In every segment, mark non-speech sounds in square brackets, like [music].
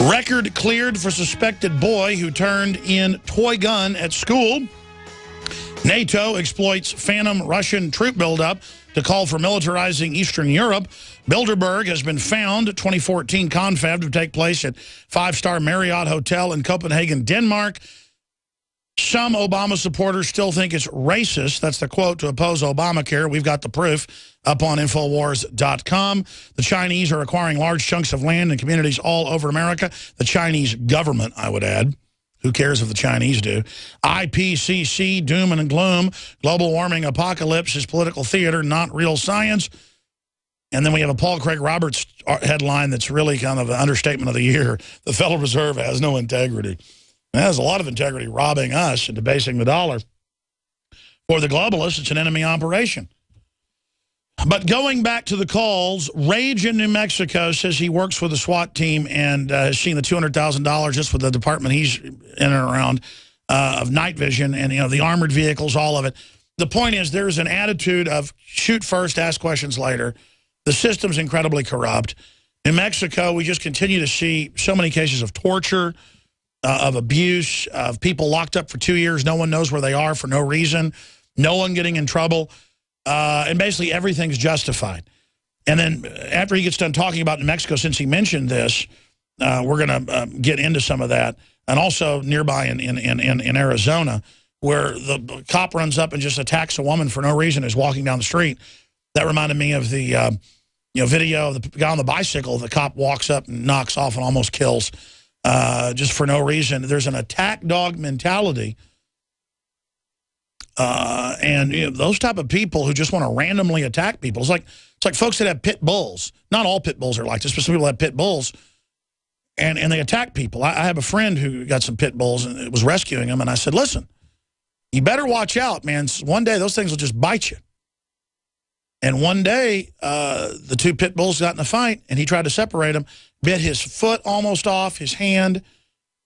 Record cleared for suspected boy who turned in toy gun at school. NATO exploits phantom Russian troop buildup to call for militarizing Eastern Europe. Bilderberg has been found. 2014 confab to take place at five-star Marriott Hotel in Copenhagen, Denmark. Some Obama supporters still think it's racist. That's the quote to oppose Obamacare. We've got the proof up on Infowars.com. The Chinese are acquiring large chunks of land in communities all over America. The Chinese government, I would add. Who cares if the Chinese do? IPCC, doom and gloom. Global warming apocalypse is political theater, not real science. And then we have a Paul Craig Roberts headline that's really kind of an understatement of the year. The Federal Reserve has no integrity. It has a lot of integrity robbing us and debasing the dollar. For the globalists, it's an enemy operation. But going back to the calls, Rage in New Mexico says he works with a SWAT team and uh, has seen the $200,000 just with the department he's in and around uh, of night vision and, you know, the armored vehicles, all of it. The point is there's an attitude of shoot first, ask questions later. The system's incredibly corrupt. In Mexico, we just continue to see so many cases of torture, uh, of abuse, of people locked up for two years. No one knows where they are for no reason. No one getting in trouble. Uh, and basically everything's justified. And then after he gets done talking about New Mexico, since he mentioned this, uh, we're going to uh, get into some of that. And also nearby in, in, in, in Arizona, where the cop runs up and just attacks a woman for no reason is walking down the street. That reminded me of the uh, you know video of the guy on the bicycle. The cop walks up and knocks off and almost kills uh, just for no reason. There's an attack dog mentality uh, and you know, those type of people who just want to randomly attack people. It's like it's like folks that have pit bulls. Not all pit bulls are like this, but some people have pit bulls. And, and they attack people. I, I have a friend who got some pit bulls and was rescuing them. And I said, listen, you better watch out, man. One day those things will just bite you. And one day, uh, the two pit bulls got in a fight, and he tried to separate them, bit his foot almost off, his hand,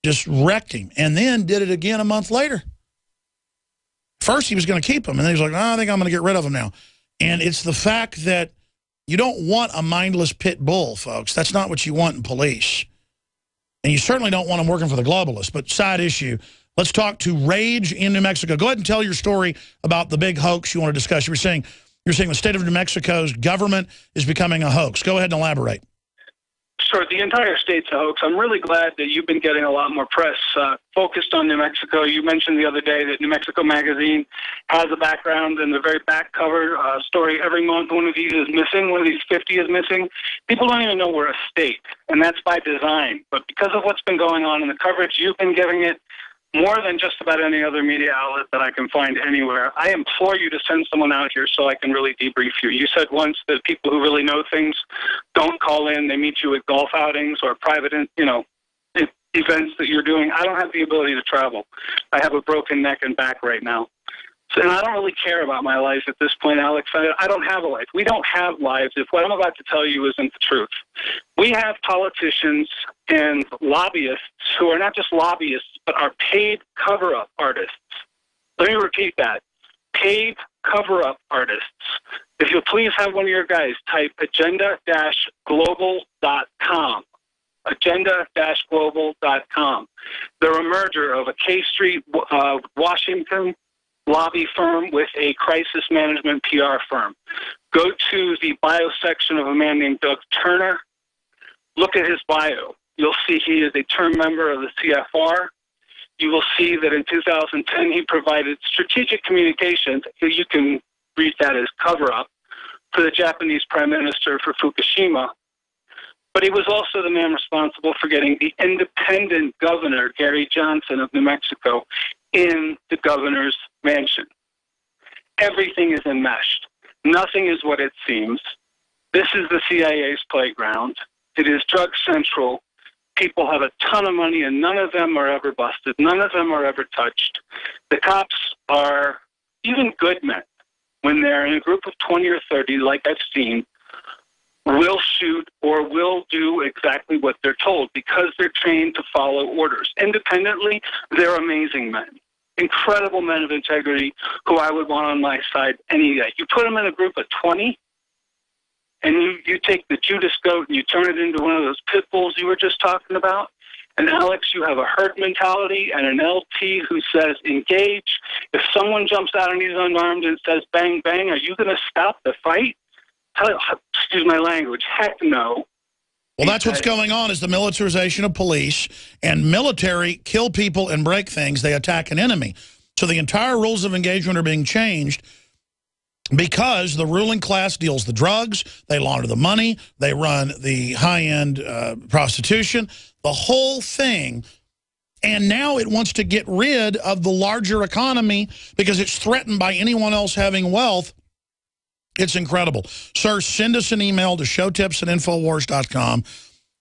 just wrecked him, and then did it again a month later. First, he was going to keep him, and then he was like, oh, I think I'm going to get rid of him now. And it's the fact that you don't want a mindless pit bull, folks. That's not what you want in police. And you certainly don't want them working for the globalists. But side issue, let's talk to Rage in New Mexico. Go ahead and tell your story about the big hoax you want to discuss. You were saying, you're saying the state of New Mexico's government is becoming a hoax. Go ahead and elaborate. Sure, the entire state's a hoax. I'm really glad that you've been getting a lot more press uh, focused on New Mexico. You mentioned the other day that New Mexico Magazine has a background and the very back cover uh, story. Every month, one of these is missing. One of these 50 is missing. People don't even know we're a state, and that's by design. But because of what's been going on and the coverage you've been giving it, more than just about any other media outlet that I can find anywhere. I implore you to send someone out here so I can really debrief you. You said once that people who really know things don't call in. They meet you at golf outings or private, you know, events that you're doing. I don't have the ability to travel. I have a broken neck and back right now. And I don't really care about my life at this point, Alex. I don't have a life. We don't have lives if what I'm about to tell you isn't the truth. We have politicians and lobbyists who are not just lobbyists, but are paid cover up artists. Let me repeat that paid cover up artists. If you'll please have one of your guys type agenda global.com. Agenda global.com. They're a merger of a K Street, uh, Washington lobby firm with a crisis management PR firm. Go to the bio section of a man named Doug Turner. Look at his bio. You'll see he is a term member of the CFR. You will see that in 2010 he provided strategic communications. You can read that as cover up for the Japanese Prime Minister for Fukushima. But he was also the man responsible for getting the independent governor, Gary Johnson of New Mexico, in the governor's mansion. Everything is enmeshed. Nothing is what it seems. This is the CIA's playground. It is drug central. People have a ton of money, and none of them are ever busted. None of them are ever touched. The cops are even good men when they're in a group of 20 or 30, like I've seen, will shoot or will do exactly what they're told because they're trained to follow orders. Independently, they're amazing men incredible men of integrity who I would want on my side any day. You put them in a group of 20, and you, you take the Judas goat and you turn it into one of those pit bulls you were just talking about, And Alex, you have a herd mentality and an LT who says engage. If someone jumps out and he's unarmed and says bang, bang, are you going to stop the fight? Excuse my language. Heck no. Well, that's what's going on is the militarization of police and military kill people and break things. They attack an enemy. So the entire rules of engagement are being changed because the ruling class deals the drugs, they launder the money, they run the high-end uh, prostitution, the whole thing. And now it wants to get rid of the larger economy because it's threatened by anyone else having wealth. It's incredible. Sir, send us an email to showtips at Infowars.com.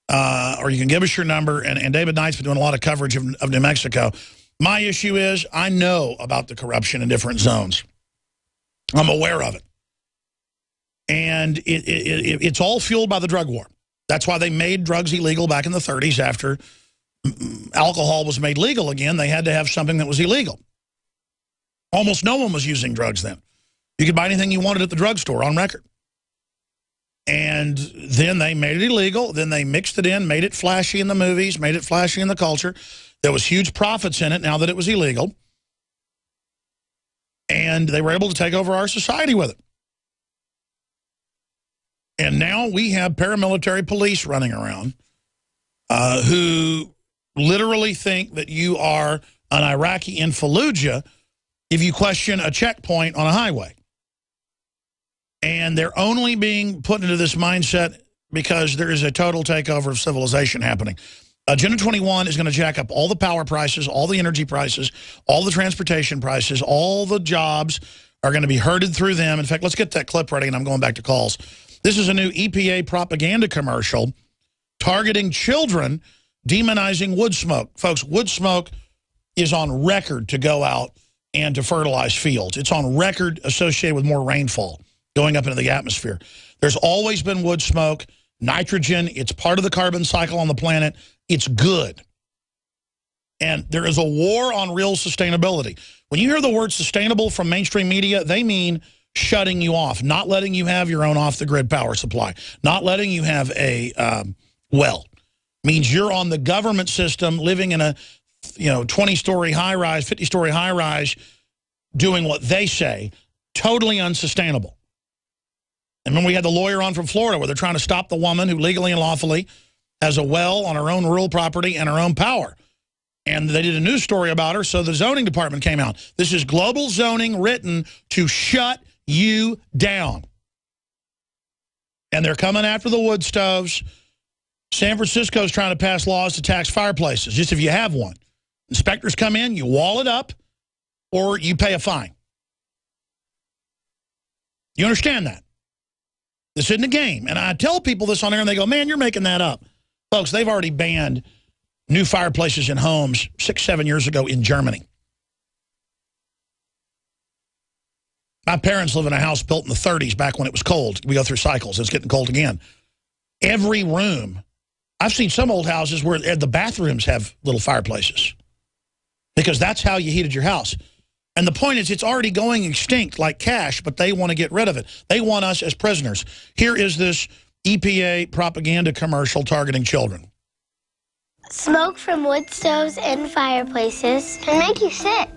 Uh, or you can give us your number. And, and David Knight's been doing a lot of coverage of, of New Mexico. My issue is I know about the corruption in different zones. I'm aware of it. And it, it, it, it's all fueled by the drug war. That's why they made drugs illegal back in the 30s after alcohol was made legal again. They had to have something that was illegal. Almost no one was using drugs then. You could buy anything you wanted at the drugstore on record. And then they made it illegal. Then they mixed it in, made it flashy in the movies, made it flashy in the culture. There was huge profits in it now that it was illegal. And they were able to take over our society with it. And now we have paramilitary police running around uh, who literally think that you are an Iraqi in Fallujah if you question a checkpoint on a highway. And they're only being put into this mindset because there is a total takeover of civilization happening. Agenda 21 is going to jack up all the power prices, all the energy prices, all the transportation prices, all the jobs are going to be herded through them. In fact, let's get that clip ready, and I'm going back to calls. This is a new EPA propaganda commercial targeting children, demonizing wood smoke. Folks, wood smoke is on record to go out and to fertilize fields. It's on record associated with more rainfall going up into the atmosphere. There's always been wood smoke, nitrogen. It's part of the carbon cycle on the planet. It's good. And there is a war on real sustainability. When you hear the word sustainable from mainstream media, they mean shutting you off, not letting you have your own off-the-grid power supply, not letting you have a um, well. Means you're on the government system living in a you know 20-story high-rise, 50-story high-rise doing what they say, totally unsustainable. And when we had the lawyer on from Florida where they're trying to stop the woman who legally and lawfully has a well on her own rural property and her own power. And they did a news story about her, so the zoning department came out. This is global zoning written to shut you down. And they're coming after the wood stoves. San Francisco's trying to pass laws to tax fireplaces, just if you have one. Inspectors come in, you wall it up, or you pay a fine. You understand that? This isn't a game. And I tell people this on air, and they go, man, you're making that up. Folks, they've already banned new fireplaces in homes six, seven years ago in Germany. My parents live in a house built in the 30s back when it was cold. We go through cycles. It's getting cold again. Every room, I've seen some old houses where the bathrooms have little fireplaces because that's how you heated your house. And the point is, it's already going extinct like cash, but they want to get rid of it. They want us as prisoners. Here is this EPA propaganda commercial targeting children. Smoke from wood stoves and fireplaces can make you sick.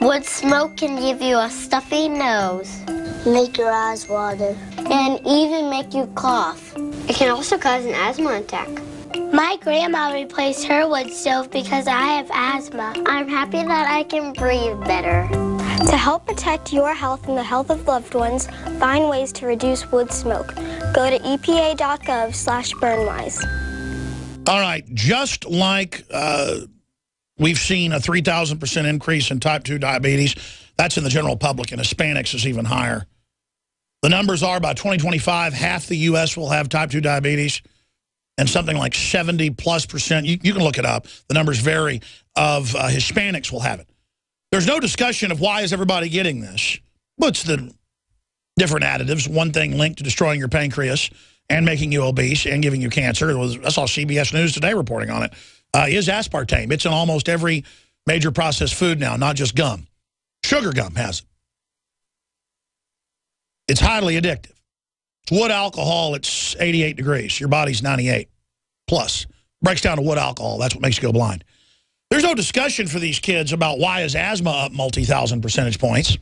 Wood smoke can give you a stuffy nose, make your eyes water, and even make you cough. It can also cause an asthma attack. My grandma replaced her wood stove because I have asthma. I'm happy that I can breathe better. To help protect your health and the health of loved ones, find ways to reduce wood smoke. Go to epa.gov slash burnwise. All right, just like uh, we've seen a 3,000% increase in type 2 diabetes, that's in the general public, and Hispanics is even higher. The numbers are by 2025, half the U.S. will have type 2 diabetes, and something like 70 plus percent, you, you can look it up, the numbers vary, of uh, Hispanics will have it. There's no discussion of why is everybody getting this. What's the different additives? One thing linked to destroying your pancreas and making you obese and giving you cancer. Was, I saw CBS News today reporting on it. Uh, is aspartame. It's in almost every major processed food now, not just gum. Sugar gum has it. It's highly addictive. Wood alcohol, it's 88 degrees. Your body's 98 plus. Breaks down to wood alcohol. That's what makes you go blind. There's no discussion for these kids about why is asthma up multi-thousand percentage points.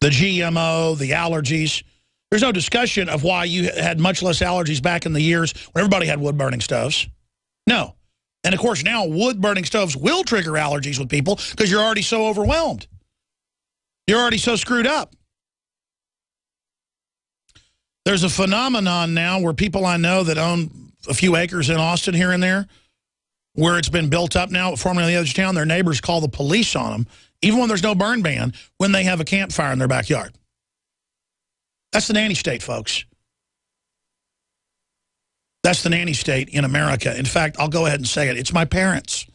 The GMO, the allergies. There's no discussion of why you had much less allergies back in the years when everybody had wood-burning stoves. No. And, of course, now wood-burning stoves will trigger allergies with people because you're already so overwhelmed. You're already so screwed up. There's a phenomenon now where people I know that own a few acres in Austin here and there, where it's been built up now, formerly the of town, their neighbors call the police on them, even when there's no burn ban, when they have a campfire in their backyard. That's the nanny state, folks. That's the nanny state in America. In fact, I'll go ahead and say it. It's my parents.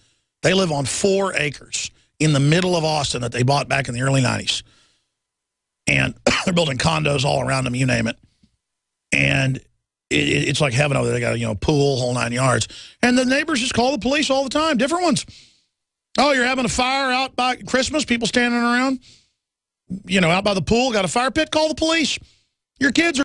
They live on four acres in the middle of Austin that they bought back in the early 90s. And [coughs] they're building condos all around them, you name it. And it, it's like heaven over there. They got a you know, pool, whole nine yards. And the neighbors just call the police all the time, different ones. Oh, you're having a fire out by Christmas, people standing around, you know, out by the pool, got a fire pit, call the police. Your kids are